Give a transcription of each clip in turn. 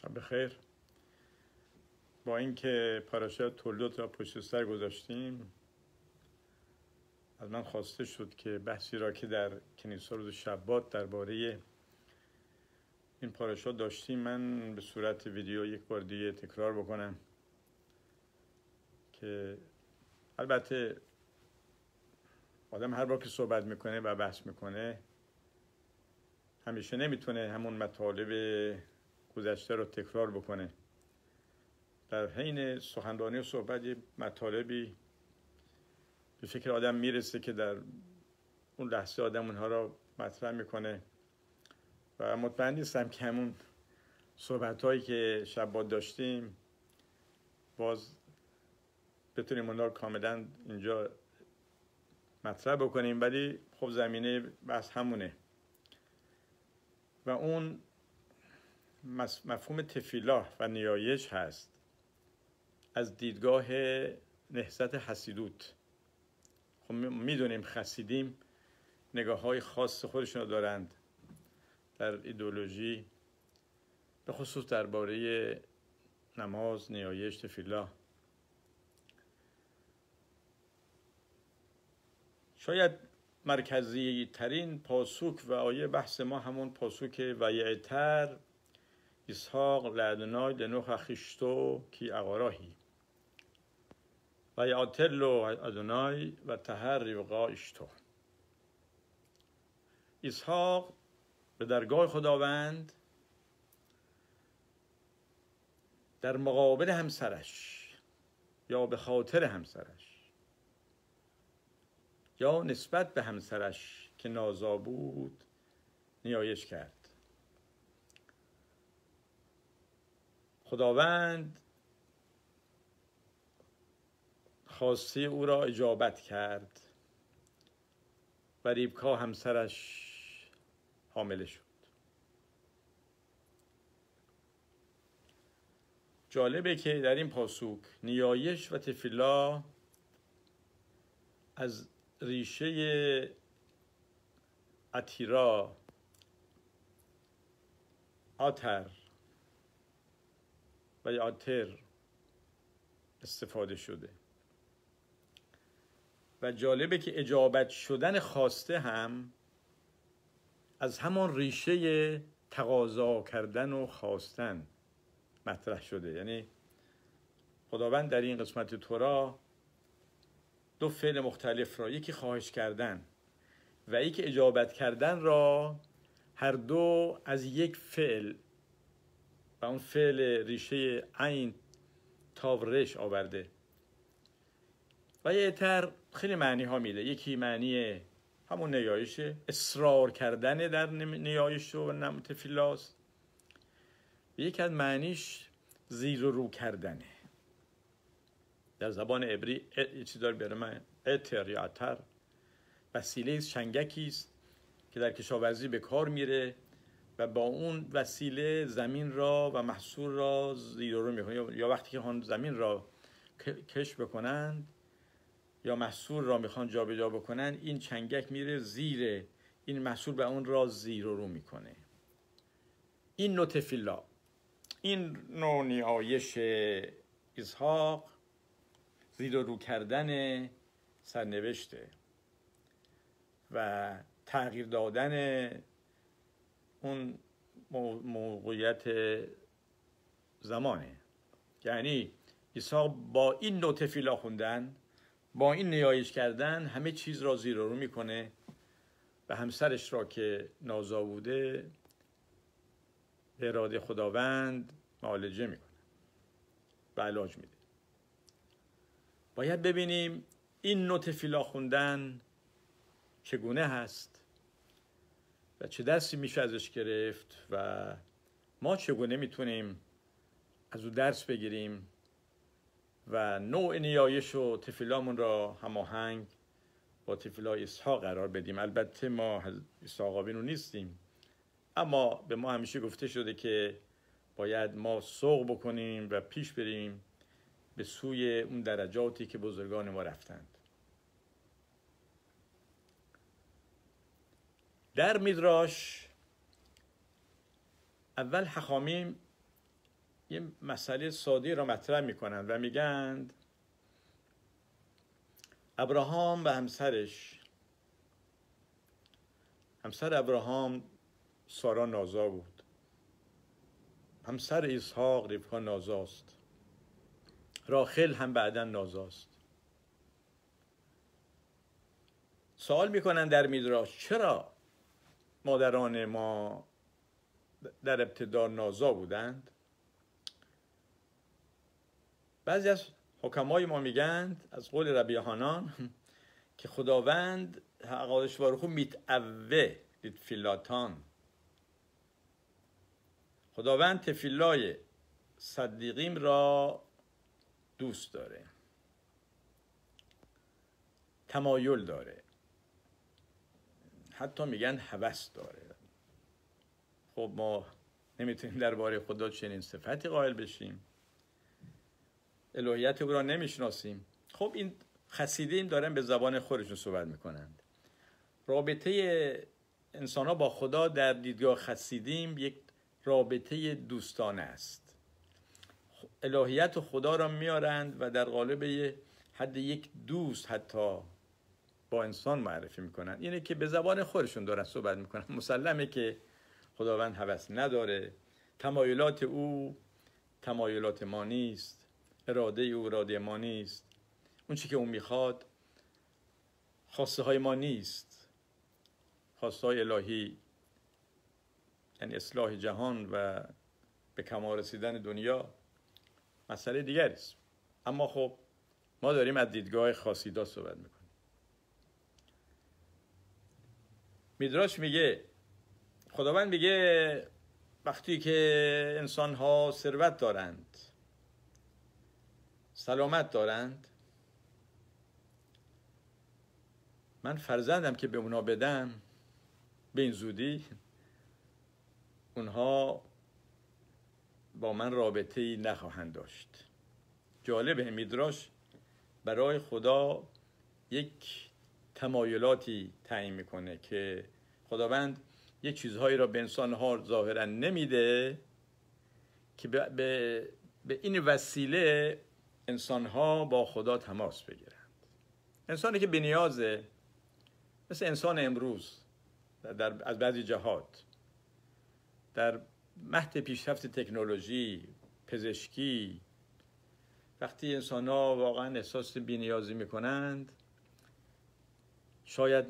شب خیر با اینکه پاراشا تولد را پشت سر گذاشتیم از من خواسته شد که بحثی را که در کنیسا روز شبات درباره این پاراشا داشتیم من به صورت ویدیو یک بار دیگه تکرار بکنم که البته آدم هر بار که صحبت می‌کنه و بحث می‌کنه همیشه نمی‌تونه همون مطالب گذشته رو تکرار بکنه. در حین سخنرانی و صحبت مطالبی به فکر آدم می‌رسه که در اون لحظه آدم اونها رو مطرح می‌کنه. و مطمئن نیستم که همون صحبت هایی که شب داشتیم باز بتونیم اونها کاملا اینجا مطرح بکنیم ولی خب زمینه بحث همونه. و اون مفهوم تفیلا و نیایش هست. از دیدگاه نهزت حسیدوت. خب می‌دونیم خسیدیم نگاه های خاص خودشون دارند. در ایدولوژی به خصوص درباره نماز نیایش تفیلا شاید مرکزی ترین پاسوک و آیه بحث ما همون پاسوک و اسحاق لدنای لنوخ خیشتو کی اقاراهی و یعتلو ادونای و تهر اشتو اسحاق به درگاه خداوند در مقابل همسرش یا به خاطر همسرش یا نسبت به همسرش که نازا بود نیایش کرد. خداوند خواسته او را اجابت کرد و ریبکا همسرش حامله شد. جالبه که در این پاسوک نیایش و تفیلا از ریشه اتیرا آتر و آتر استفاده شده. و جالبه که اجابت شدن خواسته هم از همان ریشه تقاضا کردن و خواستن مطرح شده. یعنی خداوند در این قسمت تورا دو فعل مختلف را یکی خواهش کردن و یکی اجابت کردن را هر دو از یک فعل و اون فعل ریشه عین تاورش آورده. و یه تر خیلی معنی ها میده. یکی معنی همون نیایشه اصرار کردن در نیایش و نمت فیلاس. یکی از معنیش زیر و رو کردنه. در زبان عبری چیزی داره بیاره من اتر یا اتر وسیله شنگکی است که در کشاورزی به کار میره. و با اون وسیله زمین را و محصول را زیر رو می‌کنه یا وقتی که زمین را کش بکنند یا محصول را می‌خوان جابجا بکنن این چنگک میره زیر این محصول به اون را زیر رو می‌کنه. این نوع تفیلا این نوع نیایش اسحاق زیر رو کردن سرنوشته و تغییر دادن اون موقعیت زمانه. یعنی ایسا با این نوع تفیلا خوندن با این نیایش کردن همه چیز را زیر رو می‌کنه و همسرش را که نازاوده به اراده خداوند معالجه می‌کنه و علاج میده. باید ببینیم این نوع تفیلا خوندن چگونه هست. و چه درسی میشه ازش گرفت و ما چگونه می‌تونیم از او درس بگیریم و نوع نیایش و تفیلامون را هماهنگ با تفیلای اسحاق قرار بدیم. البته ما اسحاق رو نیستیم اما به ما همیشه گفته شده که باید ما سوق بکنیم و پیش بریم به سوی اون درجاتی که بزرگان ما رفتند. در میدراش اول حخامیم یه مسئله ساده را مطرح می‌کنند و میگند ابراهام و همسرش همسر ابراهام سارا نازا بود. همسر اسحاق ربکا نازاست. راخل هم بعدا نازاست. سوال می‌کنن در میدراش چرا؟ مادران ما در ابتدا نازا بودند. بعضی از حکمای ما میگند از قول ربی که خداوند حقادش بارخو میتعوه فیلاتان خداوند تفیلای صدیقیم را دوست داره. تمایل داره. حتی میگن هوس داره. خب ما نمی‌تونیم درباره خدا چنین صفتی قائل بشیم. الوهیت او را نمی‌شناسیم. خب این خسیده این دارن به زبان خودشون صحبت می‌کنند. رابطه انسان ها با خدا در دیدگاه خسیدیم یک رابطه دوستانه است. الهیت و خدا را میارند و در قالب حد یک دوست حتی با انسان معرفی می‌کنن. اینه که به زبان خودشون دارن صحبت می‌کنن. مسلمه که خداوند هوس نداره. تمایلات او تمایلات ما نیست. اراده او اراده ما نیست. اون چی که اون می‌خواد خواسته های ما نیست. خواسته های الهی یعنی اصلاح جهان و به کمال رسیدن دنیا مسئله دیگری است. اما خب ما داریم از دیدگاه خاصیدا صحبت می‌کنیم. میدراش میگه خداوند میگه وقتی که انسان ها ثروت دارند سلامت دارند من فرزندم که به اونا بدم به این زودی اونها با من رابطه ای نخواهند داشت. جالبه میدراش برای خدا یک تمایلاتی تعیین می‌کنه که خداوند یه چیزهایی را به انسانها ظاهرا نمیده که به, به, به این وسیله انسانها با خدا تماس بگیرند. انسانی که به نیازه مثل انسان امروز در از بعضی جهات در مهد پیشرفت تکنولوژی پزشکی وقتی انسان ها واقعا احساس بینیازی می‌کنند شاید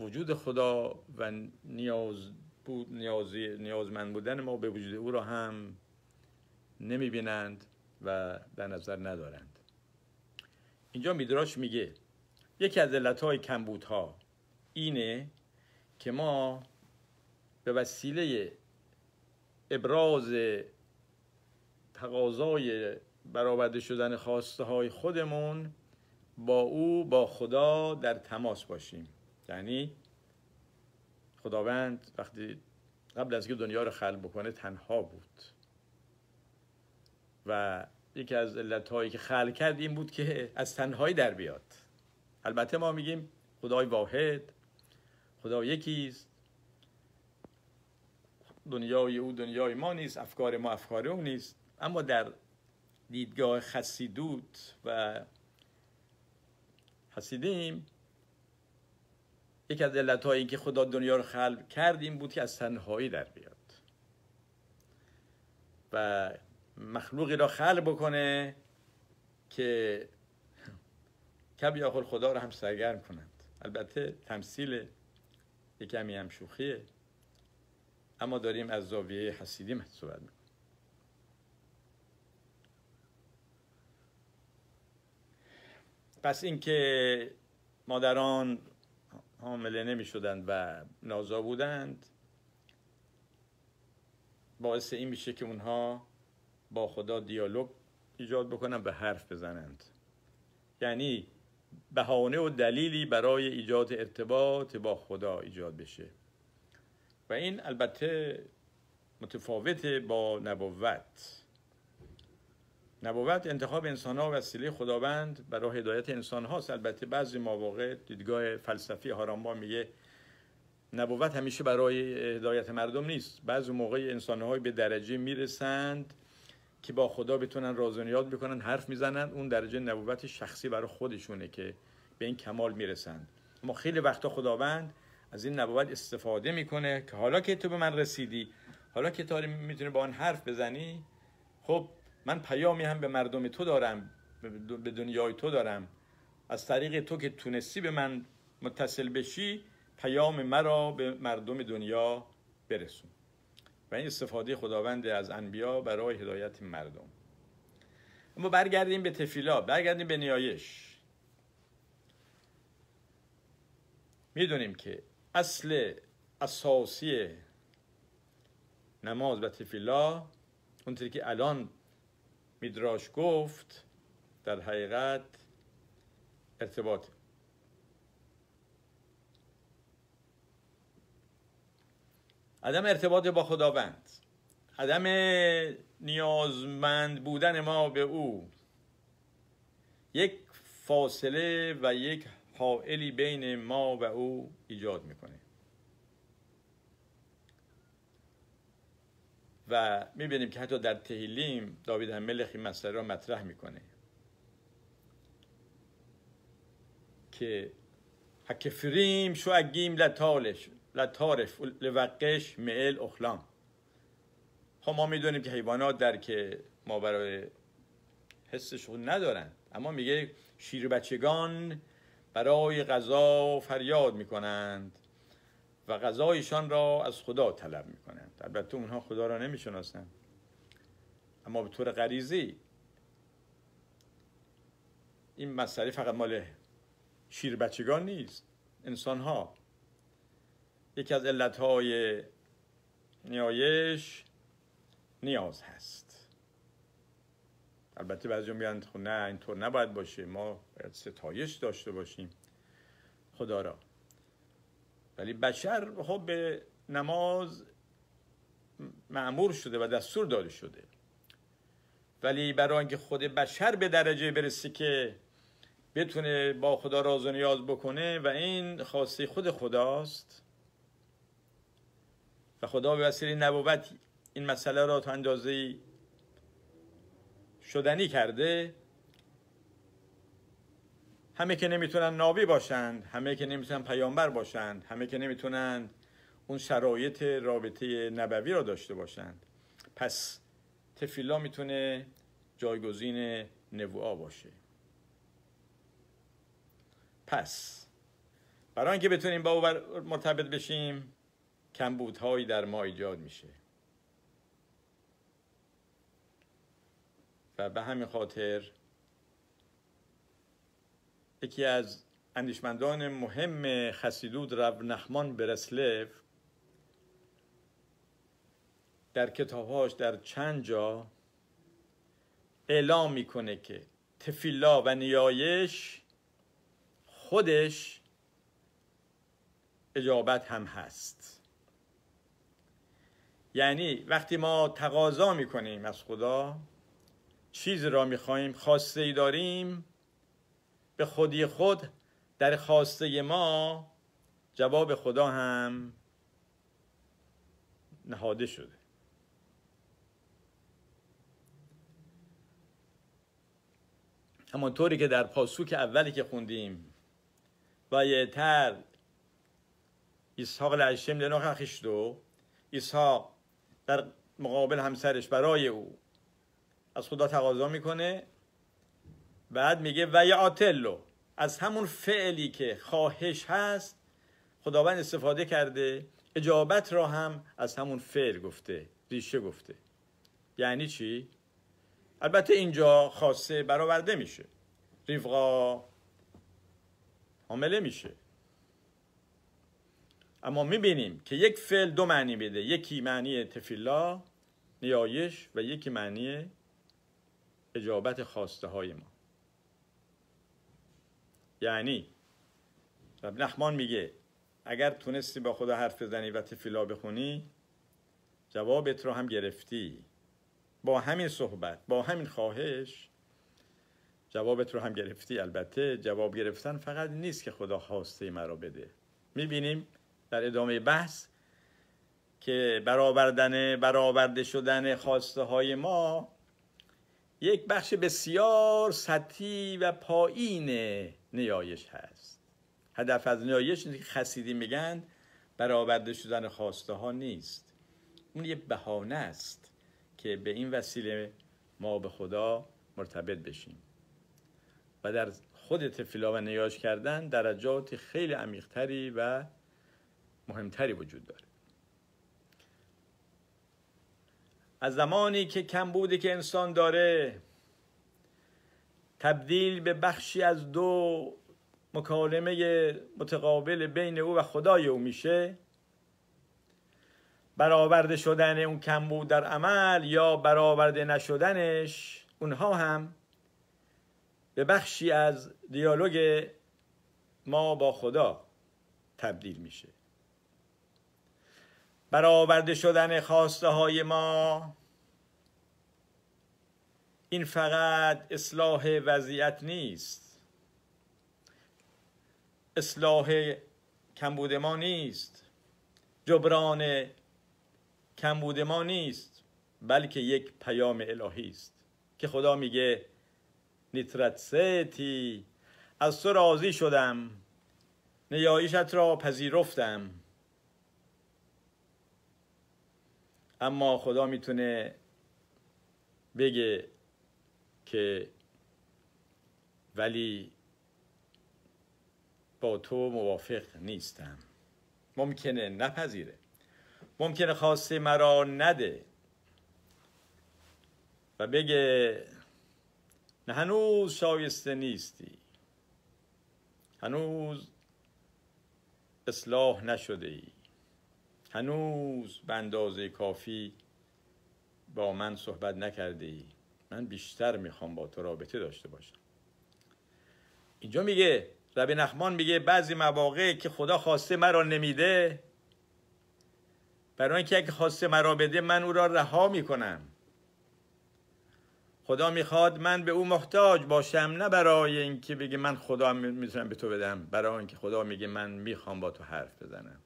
وجود خدا و نیاز بود نیازی نیازمند بودن ما به وجود او را هم نمی‌بینند و در نظر ندارند. اینجا میدراش میگه یکی از علتهای کمبودها اینه که ما به وسیله ابراز تقاضای برآورده شدن خواسته های خودمون با او با خدا در تماس باشیم. یعنی خداوند وقتی قبل از که دنیا رو خلق بکنه تنها بود. و یکی از علتهایی که خلق کرد این بود که از تنهایی در بیاد. البته ما میگیم خدای واحد خدا یکیست دنیای او دنیای ما نیست افکار ما افکار او نیست. اما در دیدگاه خسیدوت و حسیدیم. یکی از علتهایی که خدا دنیا رو خلق کرد این بود که از تنهایی در بیاد و مخلوقی را خلق بکنه که کبی آخر خدا رو هم سرگرم کنند. البته تمثیل یک کمی هم شوخیه اما داریم از زاویه حسیدی صحبت می‌کنیم. پس اینکه مادران حامله نمی شدند و نازا بودند باعث این میشه که اونها با خدا دیالوگ ایجاد بکنن به حرف بزنند. یعنی بهانه و دلیلی برای ایجاد ارتباط با خدا ایجاد بشه. و این البته متفاوت با نبوت. نبوت انتخاب انسان ها وسیله خداوند برای هدایت انسان هاست البته بعضی مواقع دیدگاه فلسفی هارامبا میگه نبوت همیشه برای هدایت مردم نیست. بعضی موقع انسانهایی به درجه می‌رسند که با خدا بتونن راز و نیاز بکنن حرف می‌زنن. اون درجه نبوت شخصی برای خودشونه که به این کمال می‌رسند. اما خیلی وقتا خداوند از این نبوت استفاده می‌کنه که حالا که تو به من رسیدی حالا که تو می‌تونی با آن حرف بزنی خب من پیامی هم به مردم تو دارم به دنیای تو دارم. از طریق تو که تونستی به من متصل بشی پیام مرا به مردم دنیا برسون. و این استفاده خداوند از انبیا برای هدایت مردم. اما برگردیم به تفیلا برگردیم به نیایش. می‌دونیم که اصل اساسی نماز و تفیلا اونطوری که الان میدراش گفت در حقیقت ارتباط. عدم ارتباط با خداوند عدم نیازمند بودن ما به او یک فاصله و یک حائلی بین ما و او ایجاد می‌کنه. و می‌بینیم که حتی در تهیلیم داوید هملخ این مسئله را مطرح می‌کنه. که حکفریم شو اگیم لطالش لطارف لوقش معل اخلام. خب ما می‌دونیم که حیوانات در که ما برای حسشون ندارن اما میگه شیر بچگان برای غذا فریاد می‌کنند. و غذایشان را از خدا طلب می‌کنند. البته اونها خدا را نمی‌شناسند اما به طور غریزی این مسئله فقط مال شیر بچگان نیست. انسان ها یکی از علتهای نیایش نیاز هست. البته بعضی میگن خب نه اینطور نباید باشه. ما ستایش داشته باشیم. خدا را. ولی بشر خب به نماز معمور شده و دستور داده شده. ولی برای اینکه خود بشر به درجه برسه که بتونه با خدا راز و نیاز بکنه و این خواسته خود خداست و خدا به وسیله نبوت این مسئله را تا اندازه شدنی کرده همه که نمی‌تونن نابی باشند همه که نمی‌تونن پیامبر باشند همه که نمی‌تونن اون شرایط رابطه نبوی را داشته باشند. پس تفیلا می‌تونه جایگزین نبوعا باشه. پس برای اینکه بتونیم با او مرتبط بشیم کمبودهایی در ما ایجاد میشه. و به همین خاطر یکی از اندیشمندان مهم خسیدود رب نخمان برسلف در کتابهاش در چند جا اعلام می‌کنه که تفیلا و نیایش خودش اجابت هم هست. یعنی وقتی ما تقاضا می‌کنیم از خدا چیز را می‌خواهیم خواسته ای داریم به خودی خود در خواسته ما جواب خدا هم نهاده شده. همانطوری که در پاسوک اولی که خوندیم و یه تر اسحاق لعشم لنوخ خشتو اسحاق در مقابل همسرش برای او از خدا تقاضا می‌کنه. بعد میگه و آتلو از همون فعلی که خواهش هست خداوند استفاده کرده اجابت را هم از همون فعل گفته ریشه گفته. یعنی چی؟ البته اینجا خاصه برآورده میشه. ریفقا حامله میشه. اما می‌بینیم که یک فعل دو معنی بده یکی معنی تفیلا نیایش و یکی معنی اجابت خواسته های ما. یعنی. رب نحمان میگه اگر تونستی با خدا حرف بزنی و تفیلا بخونی جوابت رو هم گرفتی. با همین صحبت با همین خواهش جوابت رو هم گرفتی. البته جواب گرفتن فقط نیست که خدا خواسته مرا بده. می‌بینیم در ادامه بحث که برآوردن برآورده شدن خواسته های ما یک بخش بسیار سطحی و پایین نیایش هست. هدف از نیایش که خسیدی میگن برآورده شدن خواسته ها نیست. اون یه بهانه است که به این وسیله ما به خدا مرتبط بشیم. و در خود تفیلا و نیاش کردن درجات خیلی عمیقتری و مهمتری وجود داره. از زمانی که کم بوده که انسان داره تبدیل به بخشی از دو مکالمه متقابل بین او و خدای او میشه. برآورده شدن اون کم بود در عمل یا برآورده نشدنش اونها هم به بخشی از دیالوگ ما با خدا تبدیل میشه. برآورده شدن خواسته های ما این فقط اصلاح وضعیت نیست. اصلاح کمبود ما نیست. جبران کمبود ما نیست بلکه یک پیام الهی است که خدا میگه نیترت سیتی. از تو راضی شدم نیایشت را پذیرفتم. اما خدا می‌تونه بگه که ولی با تو موافق نیستم. ممکنه نپذیره. ممکنه خواسته مرا نده. و بگه نه هنوز شایسته نیستی. هنوز اصلاح نشده ای. هنوز به اندازه کافی با من صحبت نکرده ای. من بیشتر می‌خوام با تو رابطه داشته باشم. اینجا میگه ربی نخمان میگه بعضی مواقع که خدا خواسته مرا نمیده برای اینکه اگه خواسته مرا بده من او را رها می‌کنم. خدا می‌خواد من به او محتاج باشم نه برای اینکه بگه من خدا می‌تونم به تو بدم برای اینکه خدا میگه من می‌خوام با تو حرف بزنم.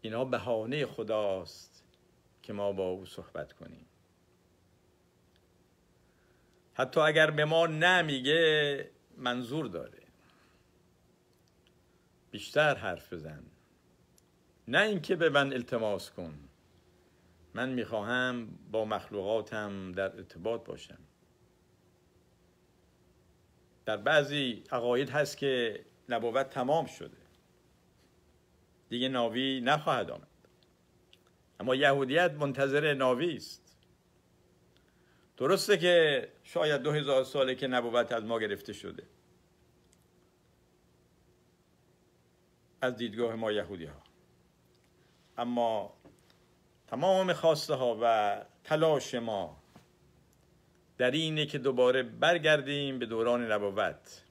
اینا بهانه خداست که ما با او صحبت کنیم. حتی اگر به ما نمیگه منظور داره. بیشتر حرف بزن. نه اینکه به من التماس کن. من می‌خواهم با مخلوقاتم در ارتباط باشم. در بعضی عقاید هست که نبوت تمام شده. دیگه ناوی نخواهد آمد. اما یهودیت منتظر ناوی است. درسته که شاید دو هزار ساله که نبوت از ما گرفته شده. از دیدگاه ما یهودی ها اما تمام خواسته ها و تلاش ما در اینه که دوباره برگردیم به دوران نبوت.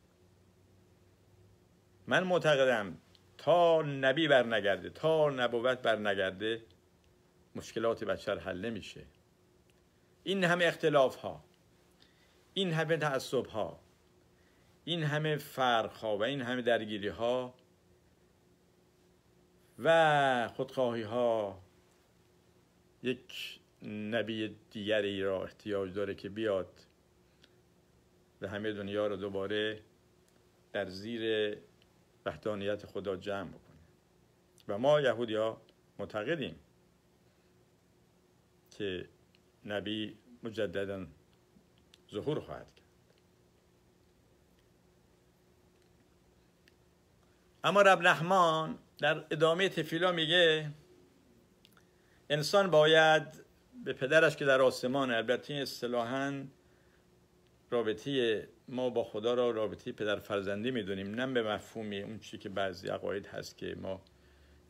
من معتقدم تا نبی برنگرده تا نبوت برنگرده مشکلات بشر حل نمیشه. این همه اختلاف ها این همه تعصب ها این همه فرق ها و این همه درگیری ها و خودخواهی ها یک نبی دیگری را احتیاج داره که بیاد و همه دنیا رو دوباره در زیر وحدانیت خدا جمع بکنه. و ما یهودی ها معتقدیم که نبی مجددا ظهور خواهد کرد. اما رب رحمان در ادامه تفیلا میگه انسان باید به پدرش که در آسمان البته اصطلاحا رابطه ما با خدا را رابطه پدر فرزندی می‌دونیم نه به مفهومی اون چی که بعضی عقاید هست که ما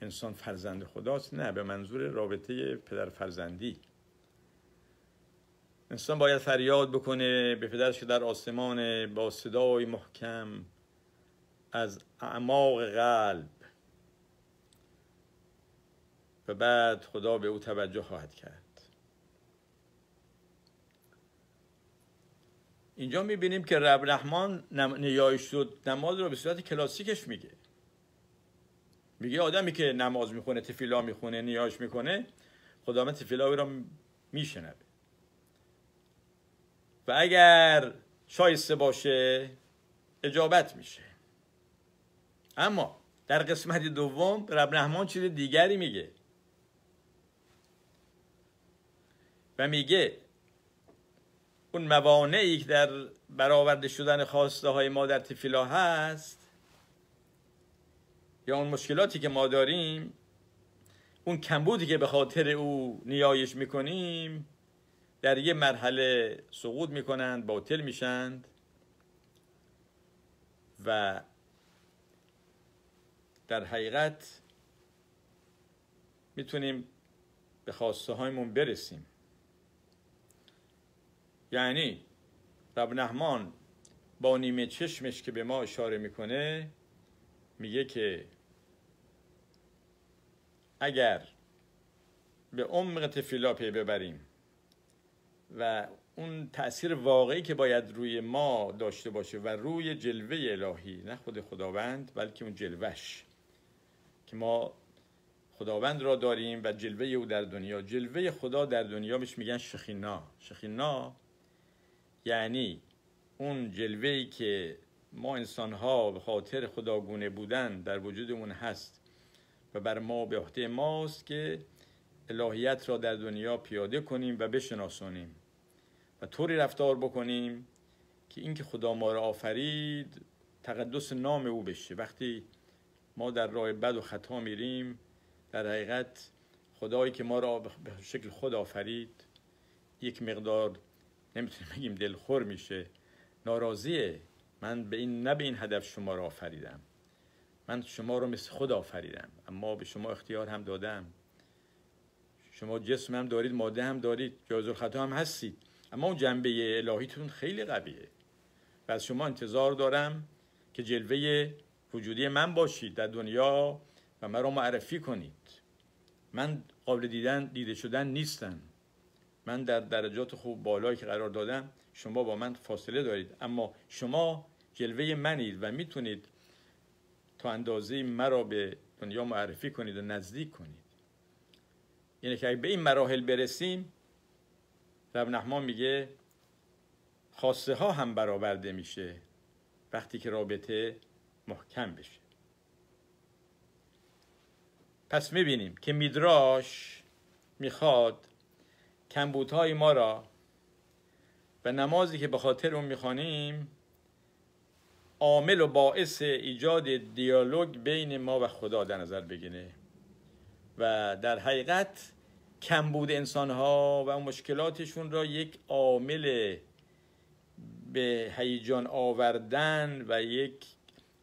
انسان فرزند خداست نه به منظور رابطه پدر فرزندی. انسان باید فریاد بکنه به پدرش که در آسمان با صدای محکم از اعماق قلب. و بعد خدا به او توجه خواهد کرد. اینجا می‌بینیم که رب رحمان نیایش شد نماز رو به صورت کلاسیکش میگه. میگه آدمی که نماز می‌خونه تفیلا می‌خونه نیاش می‌کنه خداوند تفیلا را میشنوه. و اگر شایسته باشه اجابت میشه. اما در قسمت دوم رب رحمان چیز دیگری میگه. و میگه اون موانعی که در برآورده شدن خواسته های ما در تفیلا هست یا اون مشکلاتی که ما داریم اون کمبودی که به خاطر او نیایش می‌کنیم در یه مرحله سقوط می‌کنند باطل میشند و در حقیقت می‌تونیم به خواسته هایمون برسیم. یعنی رب نحمان با نیمه چشمش که به ما اشاره می‌کنه میگه که اگر به عمق تفیلا پی ببریم و اون تاثیر واقعی که باید روی ما داشته باشه و روی جلوه الهی نه خود خداوند بلکه اون جلوش که ما خداوند را داریم و جلوه او در دنیا. جلوه خدا در دنیا بهش میگن شخینا شخینا یعنی اون جلوه ای که ما انسان ها به خاطر خداگونه بودن در وجودمون هست و بر ما به عهده ماست که الهیت را در دنیا پیاده کنیم و بشناسونیم و طوری رفتار بکنیم که اینکه خدا ما را آفرید تقدس نام او بشه. وقتی ما در راه بد و خطا میریم در حقیقت خدایی که ما را به شکل خود آفرید یک مقدار نمی‌تونیم بگیم دلخور میشه. ناراضیه. من به این نه به این هدف شما را آفریدم. من شما رو مثل خود آفریدم. اما به شما اختیار هم دادم. شما جسم هم دارید ماده هم دارید. جایز خطا هم هستید. اما اون جنبه الهیتون خیلی قویه. و از شما انتظار دارم که جلوه وجودی من باشید در دنیا و من رو معرفی کنید. من قابل دیدن دیده شدن نیستم. من در درجات خوب بالایی که قرار دادم شما با من فاصله دارید. اما شما جلوه منید و می‌تونید تا اندازه مرا به دنیا معرفی کنید و نزدیک کنید. یعنی که به این مراحل برسیم رب نحمان میگه خواسته ها هم برآورده میشه وقتی که رابطه محکم بشه. پس می‌بینیم که میدراش می‌خواد کمبودهای ما را و نمازی که به خاطر اون می‌خوانیم عامل و باعث ایجاد دیالوگ بین ما و خدا در نظر بگیره و در حقیقت کمبود انسان ها و مشکلاتشون را یک عامل به هیجان آوردن و یک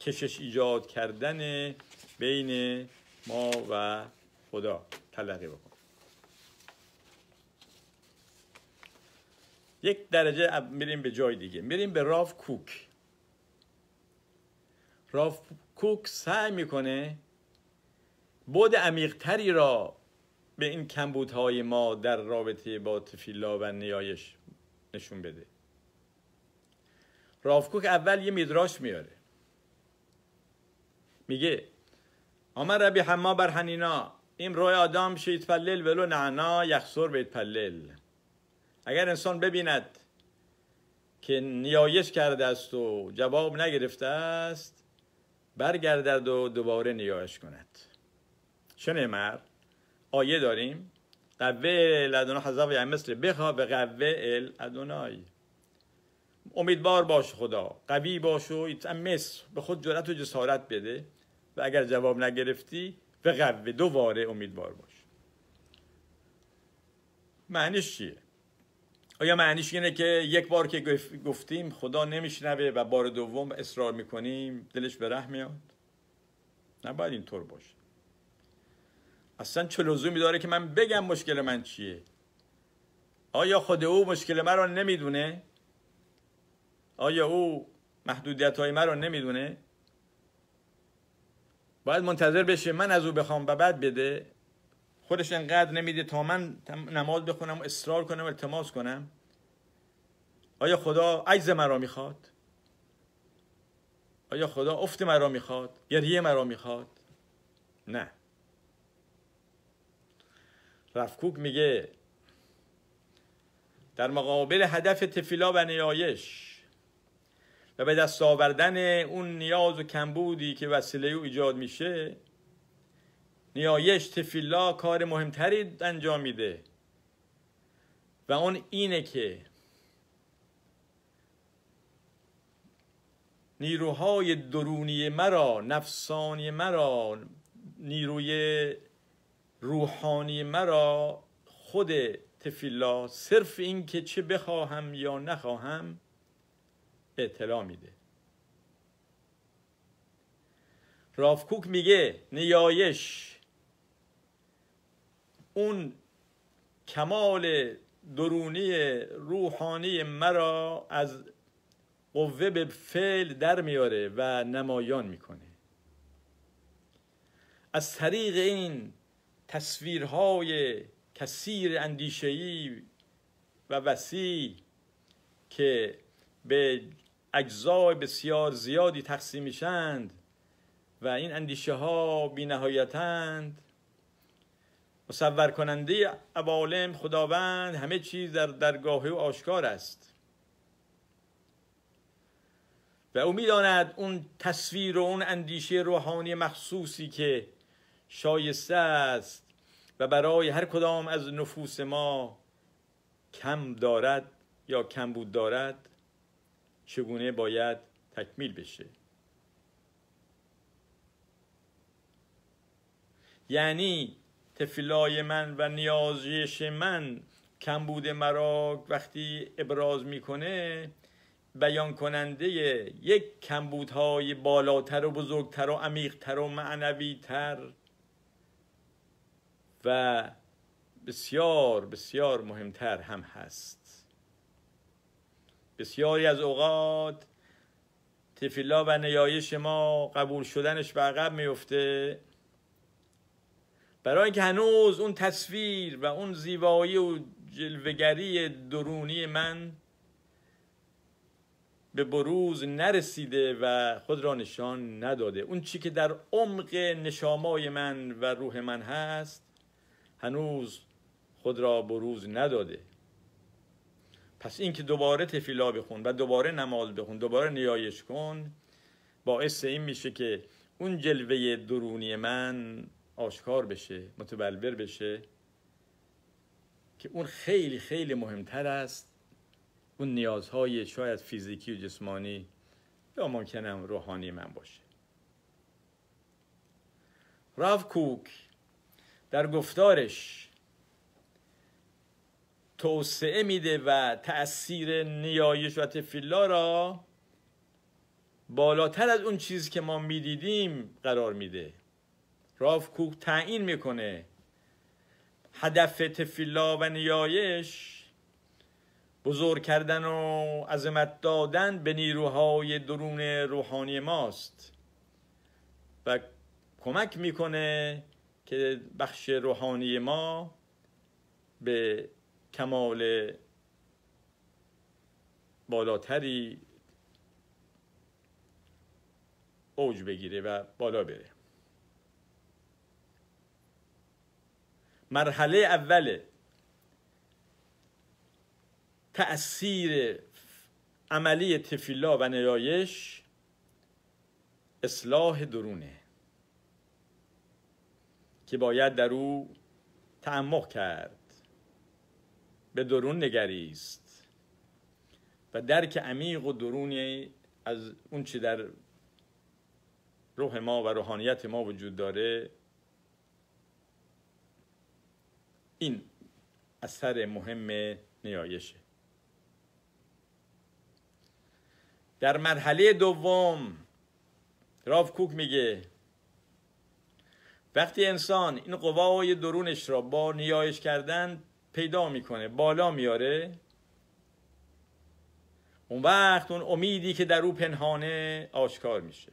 کشش ایجاد کردن بین ما و خدا. تلقی بکن. یک درجه میریم به جای دیگه. میریم به راف کوک. راف کوک سعی می‌کنه بود عمیقتری را به این کمبودهای ما در رابطه با تفیلا و نیایش نشون بده. کوک اول یه میدراش میاره. میگه آمد ربی حما بر حنینا این روی آدم شید پلل ولو نعنا یخسر بیت پلل. اگر انسان ببیند که نیایش کرده است و جواب نگرفته است برگردد و دوباره نیایش کند. چه نمر آیه داریم؟ قوه لدنا حذاب یعنی مثل بخوا به قوه ال امیدوار باش خدا. قوی باش و مصر به خود جرأت و جسارت بده. و اگر جواب نگرفتی به قوه دوباره امیدوار باش. معنیش چیه؟ آیا معنیش اینه که یک بار که گفتیم خدا نمیشنوه و بار دوم اصرار می‌کنیم دلش به رحم میاد؟ نباید اینطور باشه. اصلا چه لزومی داره که من بگم مشکل من چیه؟ آیا خود او مشکل من رو نمی‌دونه؟ آیا او محدودیت های من رو نمی‌دونه؟ باید منتظر بشه من از او بخوام و بعد بده. خودش انقدر نمیده تا من نماز بخونم و اصرار کنم و التماس کنم. آیا خدا عجز مرا می‌خواد؟ آیا خدا افت مرا می‌خواد؟ گریه مرا می‌خواد؟ نه. رفکوک میگه در مقابل هدف تفیلا و نیایش و به دست آوردن اون نیاز و کمبودی که وسیله او ایجاد میشه نیایش تفیلا کار مهمتری انجام میده و اون اینه که نیروهای درونی مرا نفسانی مرا نیروی روحانی مرا خود تفیلا صرف این که چه بخواهم یا نخواهم اطلاع میده. رافکوک میگه نیایش اون کمال درونی روحانی مرا از قوه به فعل در میاره و نمایان می‌کنه. از طریق این تصویرهای کثیر اندیشهی و وسیع که به اجزای بسیار زیادی تقسیم میشند و این اندیشه ها بی نهایتند مصور کننده عوالم خداوند همه چیز در درگاه او آشکار است. و او می‌داند اون تصویر و اون اندیشه روحانی مخصوصی که شایسته است و برای هر کدام از نفوس ما کم دارد یا کم بود دارد چگونه باید تکمیل بشه؟ یعنی تفلای من و نیازش من کمبود مرا وقتی ابراز می‌کنه بیان کننده یک کمبودهای بالاتر و بزرگتر و عمیقتر و معنویتر و بسیار بسیار مهمتر هم هست. بسیاری از اوقات تفیلا و نیایش ما قبول شدنش به عقب میفته برای اینکه هنوز اون تصویر و اون زیبایی و جلوگری درونی من به بروز نرسیده و خود را نشان نداده. اون چی که در عمق نشامای من و روح من هست هنوز خود را بروز نداده. پس اینکه دوباره تفیلا بخون و دوباره نماز بخون دوباره نیایش کن باعث این میشه که اون جلوه درونی من آشکار بشه متبلور بشه که اون خیلی خیلی مهمتر است. اون نیازهای شاید فیزیکی و جسمانی یا ممکنم روحانی من باشه. راف کوک در گفتارش توسعه میده و تأثیر نیایش و تفیلا را بالاتر از اون چیزی که ما می‌دیدیم قرار میده. راف کوک تعیین می‌کنه هدف تفیلا و نیایش بزرگ کردن و عظمت دادن به نیروهای درون روحانی ماست و کمک می‌کنه که بخش روحانی ما به کمال بالاتری اوج بگیره و بالا بره. مرحله اول تأثیر عملی تفیلا و نیایش اصلاح درونه. که باید در او تعمق کرد. به درون نگریست. و درک عمیق و درونی از اون چی در روح ما و روحانیت ما وجود داره این اثر مهم نیایشه. در مرحله دوم راف کوک میگه وقتی انسان این قوای درونش را با نیایش کردن پیدا می‌کنه بالا میاره اون وقت اون امیدی که در او پنهانه آشکار میشه.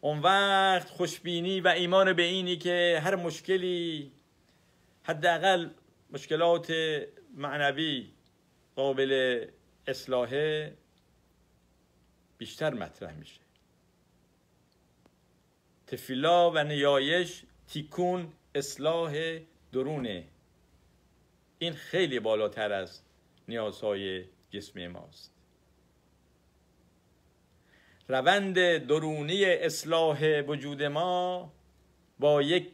اون وقت خوشبینی و ایمان به اینی که هر مشکلی حداقل مشکلات معنوی قابل اصلاحه بیشتر مطرح میشه. تفیلا و نیایش تیکون اصلاح درونه. این خیلی بالاتر از نیازهای جسمی ماست. روند درونی اصلاح وجود ما با یک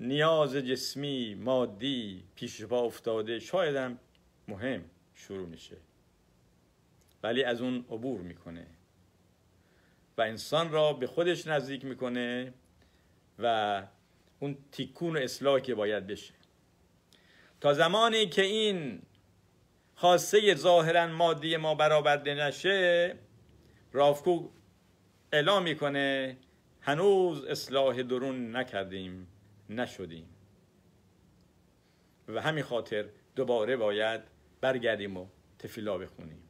نیاز جسمی مادی پیش پا افتاده شاید هم مهم شروع میشه. ولی از اون عبور می‌کنه. و انسان را به خودش نزدیک می‌کنه و اون تیکون و اصلاح که باید بشه. تا زمانی که این خاصه ظاهرا مادی ما برآورده نشه رافکو اعلام می‌کنه هنوز اصلاح درون نکردیم نشدیم. و همین خاطر دوباره باید برگردیم و تفیلا بخونیم.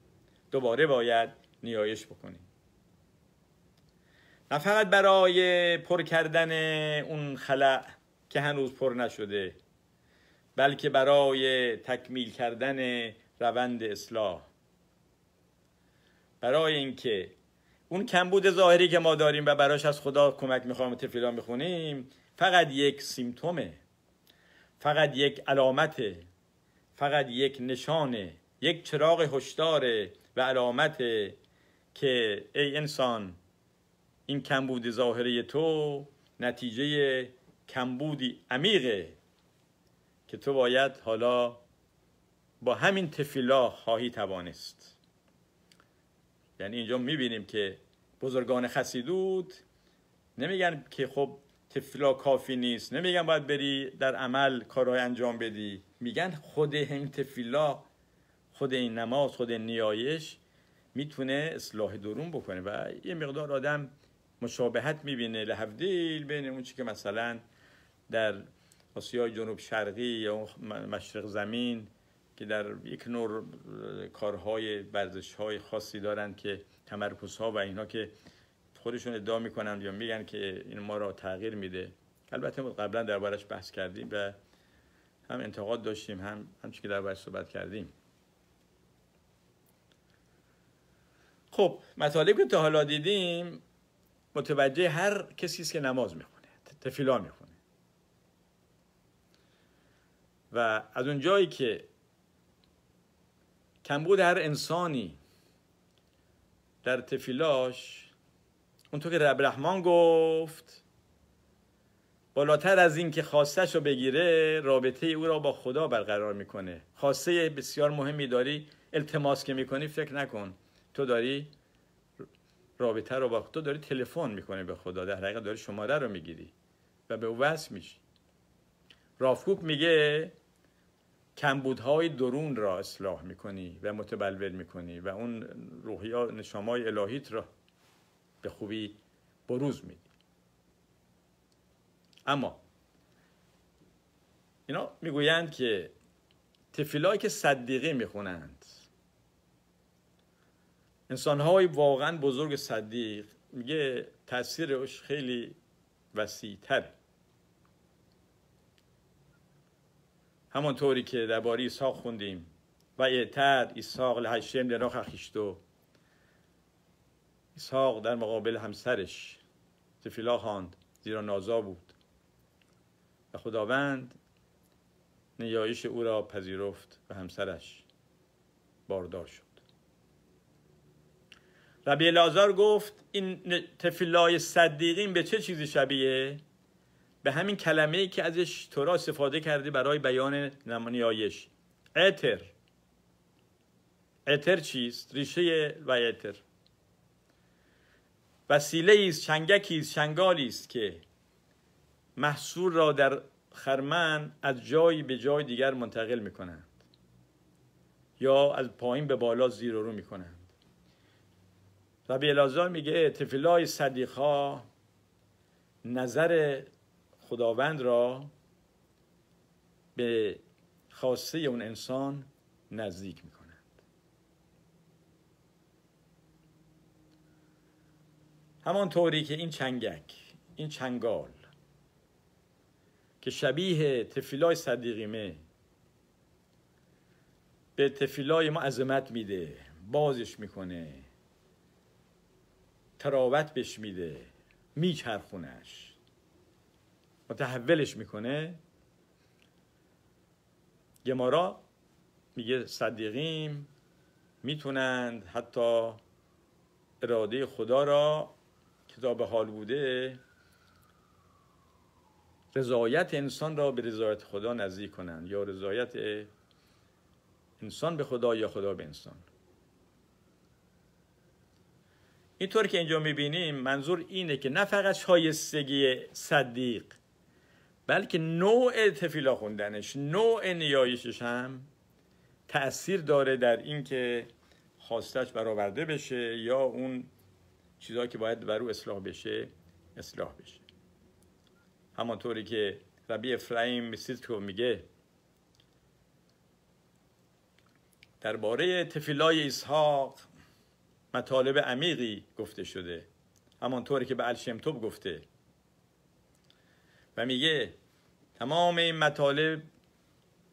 دوباره باید نیایش بکنیم. نه فقط برای پر کردن اون خلع که هنوز پر نشده بلکه برای تکمیل کردن روند اصلاح. برای اینکه اون کمبود ظاهری که ما داریم و براش از خدا کمک می‌خوایم تفیلا می‌خونیم فقط یک سیمتومه. فقط یک علامته فقط یک نشانه یک چراغ هشداره و علامته که ای انسان این کمبود ظاهری تو نتیجه کمبودی عمیقه که تو باید حالا با همین تفیلا خواهی توانست. یعنی اینجا می‌بینیم که بزرگان خسیدود نمیگن که خب تفلا کافی نیست نمیگن باید بری در عمل کارهای انجام بدی. میگن خود این تفیلا خود این نماز خود این نیایش می‌تونه اصلاح درون بکنه و یه مقدار آدم مشابهت می‌بینه لحفدیل بین اون که مثلا در آسیای جنوب شرقی یا مشرق زمین که در یک نوع کارهای ورزش های خاصی دارن که تمرکز ها و اینها که خودشون ادعا می‌کنن یا میگن که این ما را تغییر میده. البته قبلا دربارش بحث کردیم و هم انتقاد داشتیم هم همچی که دربارش صحبت کردیم. خب مطالبی که تا حالا دیدیم متوجه هر کسی است که نماز می‌خونه تفیلا می‌خونه. و از اون جایی که کمبود هر انسانی در تفیلاش اونطور که رب رحمان گفت بالاتر از این که خواستش رو بگیره رابطه او را با خدا برقرار می‌کنه. خواسته بسیار مهمی داری التماس که می‌کنی فکر نکن. تو داری رابطه رو با تو داری تلفن می‌کنه به خدا. در حقیقت داری شماره رو می‌گیری و به او وصل میشی. رافکوک میگه کمبودهای درون را اصلاح می‌کنی و متبلور می‌کنی و اون روحیا نشامای الهیت را به خوبی بروز میدی. اما اینا می‌گویند که تفیلایی که صدیقی می‌خونند انسان های واقعا بزرگ صدیق میگه تاثیرش خیلی وسیع تره همانطوری که درباره ایساق خوندیم. و اعتد ایساق لحشم لناخ خیشتو ایساق در مقابل همسرش تفیلا خواند زیرا نازا بود. و خداوند نیایش او را پذیرفت و همسرش باردار شد. ربی لازار گفت این تفیلای صدیقین به چه چیزی شبیه؟ به همین کلمه ای که ازش تورا استفاده کرده برای بیان نیایش اتر اتر چیست؟ ریشه و اتر وسیله است چنگکی است شنگالی است که محصول را در خرمن از جایی به جای دیگر منتقل می کنند یا از پایین به بالا زیر و رو می کنند ربی الازار میگه تفیلای صدیقا نظر خداوند را به خاصه اون انسان نزدیک می کنند همانطوری که این چنگک این چنگال که شبیه تفیلای صدیقیمه به تفیلای ما عظمت میده بازش می‌کنه. تراوت بش میده میچرخونش. متحولش می‌کنه. گمارا میگه صدیقیم می‌تونند حتی اراده خدا را کتاب حال بوده رضایت انسان را به رضایت خدا نزدیک کنند یا رضایت انسان به خدا یا خدا به انسان. اینطور که اینجا می‌بینیم منظور اینه که نه فقط شایستگی صدیق بلکه نوع تفیلا خوندنش نوع نیایشش هم تأثیر داره در اینکه خواستش برآورده بشه یا اون چیزهایی که باید بر او اصلاح بشه اصلاح بشه. همانطوری که ربی افرایم سیتکو میگه درباره تفیلای اسحاق مطالب عمیقی گفته شده. همانطوری که به الشمتوب گفته. و میگه تمام این مطالب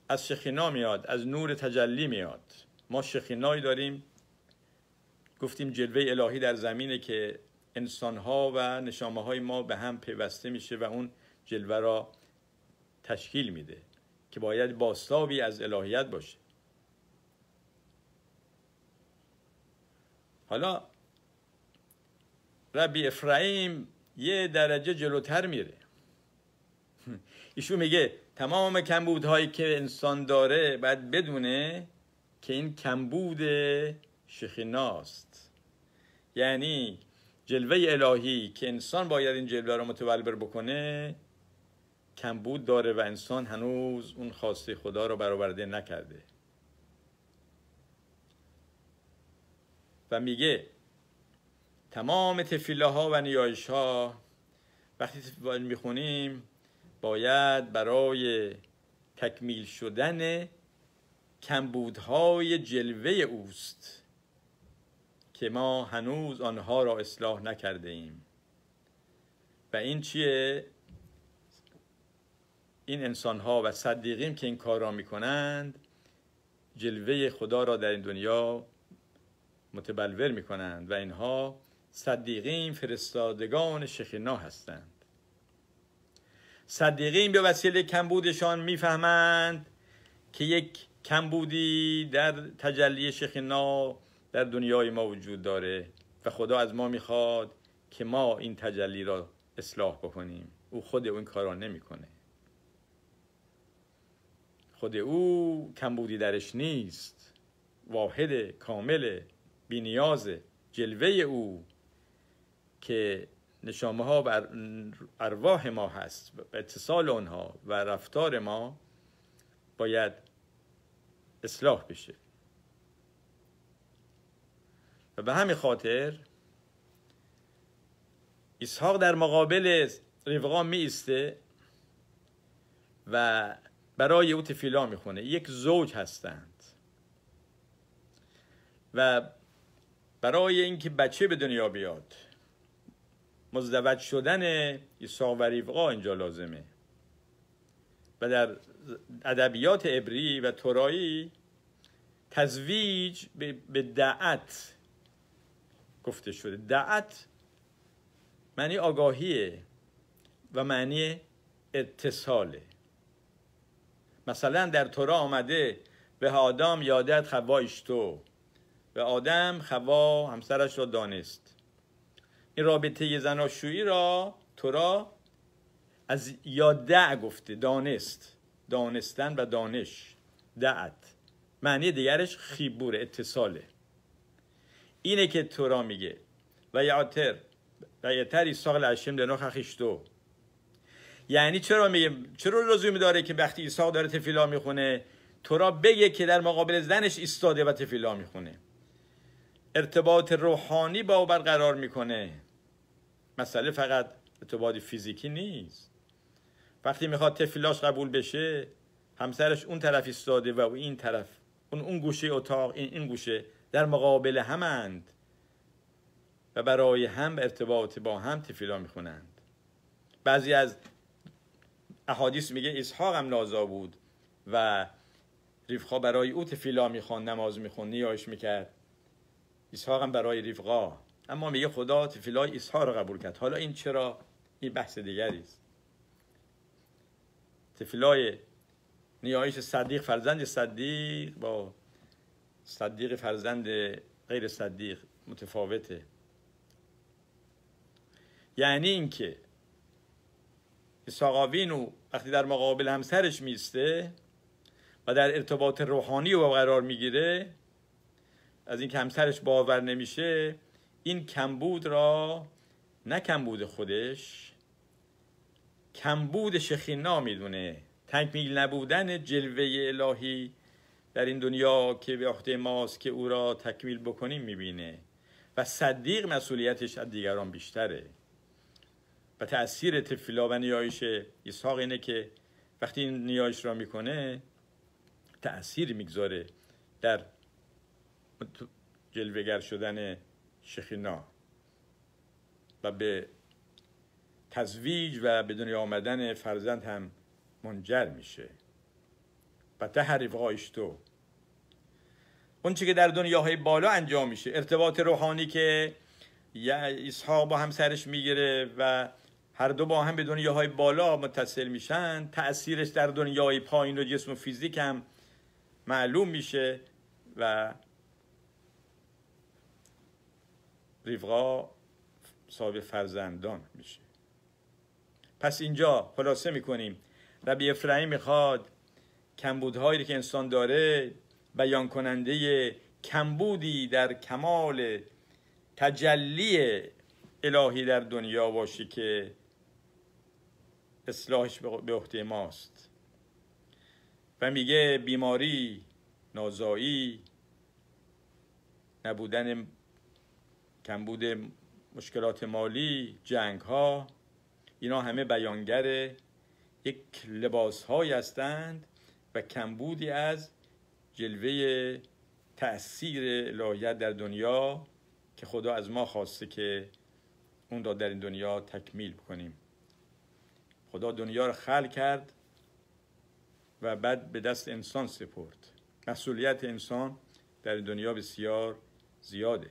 از شخینا میاد از نور تجلی میاد. ما شخینایی داریم. گفتیم جلوه الهی در زمینه که انسانها و نشامه های ما به هم پیوسته میشه و اون جلوه را تشکیل میده که باید باستابی از الهیت باشه. حالا ربی افرایم یه درجه جلوتر میره. ایشون میگه تمام کمبودهایی که انسان داره باید بدونه که این کمبود شخیناست یعنی جلوه الهی که انسان باید این جلوه رو متولبر بکنه کمبود داره و انسان هنوز اون خواسته خدا رو برآورده نکرده. و میگه تمام تفیله ها و نیایش ها وقتی می‌خونیم باید برای تکمیل شدن کمبودهای جلوه اوست که ما هنوز آنها را اصلاح نکرده ایم و این چیه؟ این انسان ها و صدیقیم که این کار را می کنند جلوه خدا را در این دنیا متبلور می کنند و اینها صدیقین فرستادگان شخینا هستند. صدیقین به وسیله کمبودشان می‌فهمند که یک کمبودی در تجلی شخینا در دنیای ما وجود داره و خدا از ما می‌خواد که ما این تجلی را اصلاح بکنیم. او خود او این کارا نمی‌کنه. خود او کمبودی درش نیست. واحد کامل بینیاز جلوه او که نشامه ها بر ارواح ما هست و اتصال آنها و رفتار ما باید اصلاح بشه. و به همین خاطر اسحاق در مقابل رفقا می ایسته و برای او تفیلا می‌خونه. یک زوج هستند. و برای اینکه بچه به دنیا بیاد. مزدوج شدن ایسا و ریفقا اینجا لازمه. و در ادبیات عبری و تورایی تزویج به دعت گفته شده. دعت معنی آگاهیه و معنی اتصاله. مثلا در تورا آمده به آدم یادت خوا تو. و آدم خوا همسرش را دانست. این رابطه زناشویی را تورا از یادع گفته دانست. دانستن و دانش. دعت. معنی دیگرش خیبور اتصاله. اینه که تورا میگه. و یعتر و یتر ساق الاشم دنو خیشتو. یعنی چرا میگه؟ چرا لزومی داره که وقتی ایسا داره تفیلا می‌خونه تورا بگه که در مقابل زنش ایستاده و تفیلا می‌خونه. ارتباط روحانی با او برقرار می‌کنه. مسئله فقط ارتباط فیزیکی نیست. وقتی می‌خواد تفیلاش قبول بشه همسرش اون طرف ایستاده و این طرف اون اون گوشه اتاق این این گوشه در مقابل همند و برای هم ارتباط با هم تفیلا می‌خونند. بعضی از احادیث میگه اسحاق هم نازا بود و ریفقا برای او تفیلا می‌خوان نماز می‌خوان نیایش می‌کرد. اسحاق هم برای ریفقا اما میگه خدا تفیلای اسحاق رو قبول کرد. حالا این چرا؟ این بحث دیگری است. تفیلای نیایش صدیق فرزند صدیق با صدیق فرزند غیر صدیق متفاوته. یعنی اینکه اساقاوینو وقتی در مقابل همسرش میسته و در ارتباط روحانی و قرار می‌گیره از این همسرش باور نمیشه این کمبود را نه کمبود خودش کمبود شخینا می‌دونه. تکمیل نبودن جلوه الهی در این دنیا که به عهده ماست که او را تکمیل بکنیم می‌بینه. و صدیق مسئولیتش از دیگران بیشتره. و تأثیر تفیلا و نیایش اسحاق اینه که وقتی این نیایش را می‌کنه تأثیر می‌گذاره در جلوگر شدن شخینا و به تزویج و به دنیا آمدن فرزند هم منجر میشه. و تحریف تو. اون که در دنیاهای بالا انجام میشه. ارتباط روحانی که اسحاق با همسرش می‌گیره و هر دو با هم به دنیاهای بالا متصل میشن تأثیرش در دنیای پایین و جسم و فیزیک هم معلوم میشه و ریفقا صاحب فرزندان میشه. پس اینجا خلاصه می‌کنیم. ربی افرایم می‌خواد کمبودهایی که انسان داره بیان کننده کمبودی در کمال تجلی الهی در دنیا باشه که اصلاحش به عهده ماست. و میگه بیماری نازایی نبودن کمبود مشکلات مالی جنگ ها اینا همه بیانگر یک لباس های هستند و کمبودی از جلوه تأثیر الهیت در دنیا که خدا از ما خواسته که اون را در این دنیا تکمیل کنیم خدا دنیا را خلق کرد و بعد به دست انسان سپرد. مسئولیت انسان در دنیا بسیار زیاده.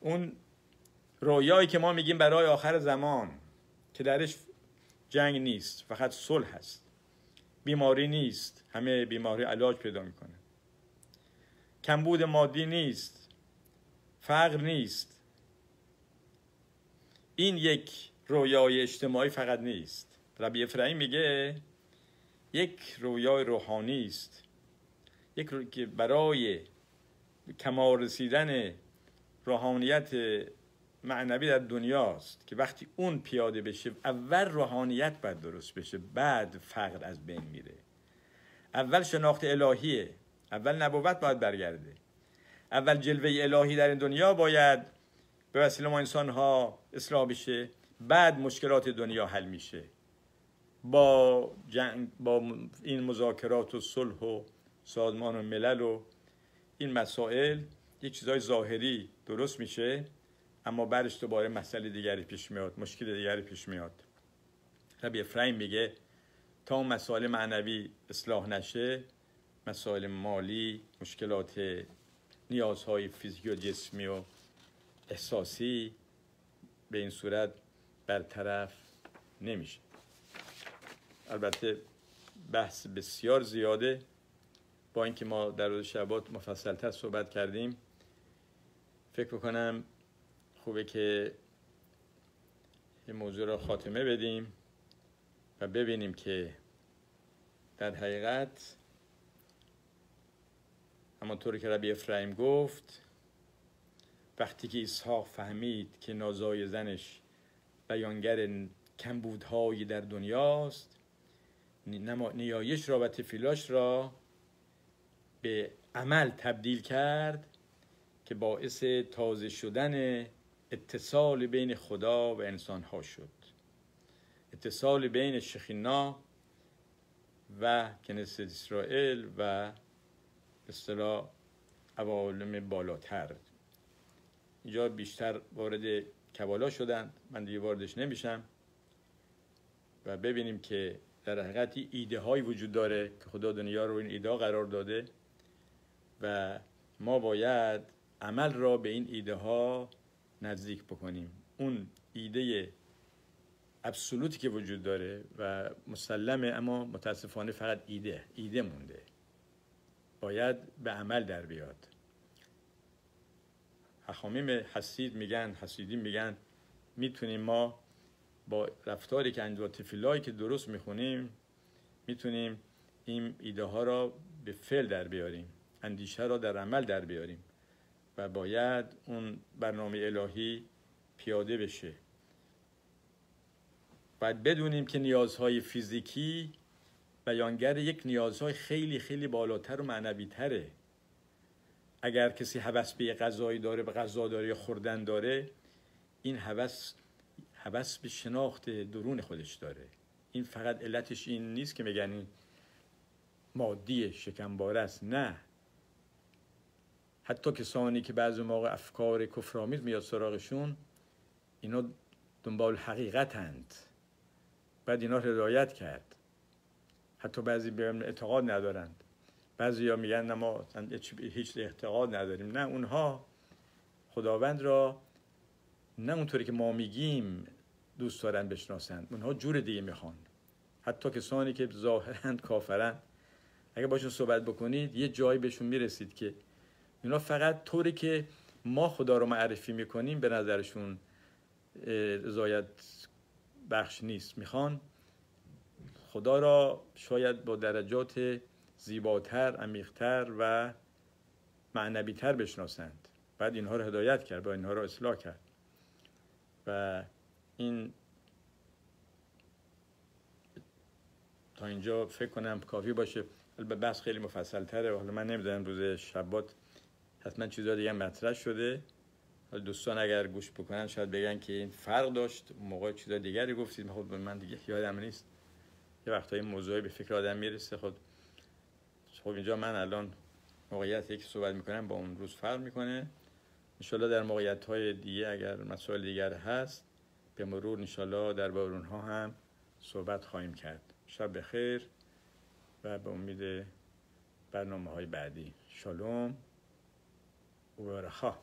اون رویایی که ما میگیم برای آخر زمان که درش جنگ نیست فقط صلح هست. بیماری نیست. همه بیماری علاج پیدا می‌کنه. کمبود مادی نیست. فقر نیست. این یک رویای اجتماعی فقط نیست. ربی افرایم میگه یک رویای روحانی است. یک رو... که برای کمال رسیدن روحانیت معنوی در دنیاست که وقتی اون پیاده بشه اول روحانیت باید درست بشه بعد فقر از بین میره. اول شناخت الهیه اول نبوت باید برگرده. اول جلوه الهی در این دنیا باید به وسیله ما انسان ها اصلاح بشه بعد مشکلات دنیا حل میشه. با جنگ با این مذاکرات و صلح و سازمان و ملل و این مسائل یک چیزای ظاهری درست میشه اما بعدش دوباره مسئله دیگری پیش میاد مشکل دیگری پیش میاد. ربی افرایم میگه تا اون مسائل معنوی اصلاح نشه مسائل مالی مشکلات نیازهای فیزیکی و جسمی و احساسی به این صورت برطرف نمیشه. البته بحث بسیار زیاده. با اینکه ما در روز شبات مفصلتر صحبت کردیم فکر بکنم خوبه که این موضوع را خاتمه بدیم و ببینیم که در حقیقت همانطور که ربی افرایم گفت وقتی که اسحاق فهمید که نازای زنش بیانگر کمبودهایی در دنیاست نیایش را و تفیلاش را به عمل تبدیل کرد که باعث تازه شدن اتصال بین خدا و انسان ها شد. اتصال بین شخینا و کنست اسرائیل و اصطلاح عوالم بالاتر. اینجا بیشتر وارد کبالا شدن. من دیگه واردش نمیشم. و ببینیم که در حقیقت ایده هایی وجود داره که خدا دنیا رو این ایده قرار داده و ما باید عمل را به این ایده ها نزدیک بکنیم. اون ایده ابسولوتی که وجود داره و مسلمه اما متاسفانه فقط ایده ایده مونده. باید به عمل در بیاد. حخامیم حسید میگن حسیدی میگن می‌تونیم ما با رفتاری که انجام تفیلایی که درست می‌خونیم می‌تونیم این ایده ها را به فعل در بیاریم اندیشه را در عمل در بیاریم. و باید اون برنامه الهی پیاده بشه. باید بدونیم که نیازهای فیزیکی بیانگر یک نیازهای خیلی خیلی بالاتر و معنوی تره اگر کسی هوس به غذایی داره به غذا خوردن داره این هوس هوس به شناخت درون خودش داره. این فقط علتش این نیست که میگن مادی شکمباره است. نه. حتی کسانی که بعضی موقع افکار کفرآمیز میاد سراغشون اینا دنبال حقیقتند. بعد اینا هدایت کرد. حتی بعضی به اعتقاد ندارند. بعضی ها میگن ما هیچ اعتقاد نداریم. نه اونها خداوند را نه اونطوری که ما میگیم دوست دارن بشناسند. اونها جور دیگه می‌خوان. حتی کسانی که ظاهرند کافرند اگه باشون صحبت بکنید یه جایی بهشون می‌رسید که اینا فقط طوری که ما خدا رو معرفی می‌کنیم به نظرشون رضایت بخش نیست. می‌خوان خدا را شاید با درجات زیباتر، عمیقتر و معنویتر بشناسند. بعد اینها رو هدایت کرد با اینها رو اصلاح کرد. و این تا اینجا فکر کنم کافی باشه. البته بحث خیلی مفصل تره حالا من نمی‌دونم روز شبات حتما چیزا دیگه مطرح شده. دوستان اگر گوش بکنن شاید بگن که این فرق داشت. موقع چیزا دیگری گفتید. خود من دیگه یادم نیست. یه وقتایی موضوعی به فکر آدم می‌رسه. خود خب اینجا من الان موقعیتی که صحبت می‌کنم با اون روز فرق می‌کنه. انشالله در موقعیت های دیگه اگر مسائل دیگر هست به مرور انشالله در بار ها هم صحبت خواهیم کرد. شب بخیر و به امید برنامه های بعدی. شالوم و رخا